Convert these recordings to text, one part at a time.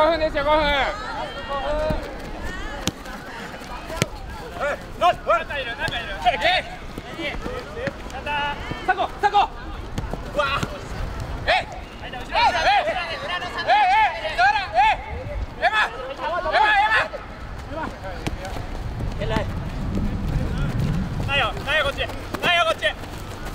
5分ですよ5分。あと5分。はい、ノス、はい、いるね。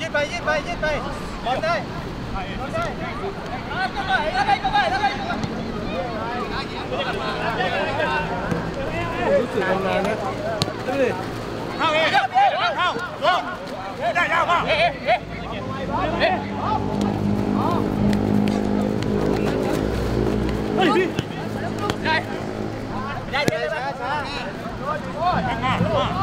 Giết bay, giết bay, giết bay. Bóng đây. Bóng đây. Hào, ê, hào, hào, hào. Đây, hào, hào. Ê, ê, Oh, no, no.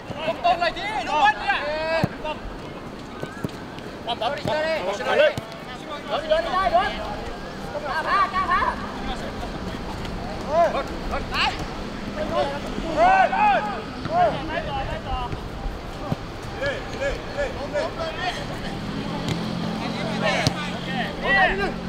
Tông lại đi, nó bắt đi à. Tông. Bóng bóng đi chơi đi. Chơi đi. Đón đi đón đi đây đón. Cao phá, cao phá. Ôi, đón lại. Ôi, ôi. Ôi, lại rồi, lại rồi. Đi, đi, đi. Bóng đi. Bóng đi. Bóng đi.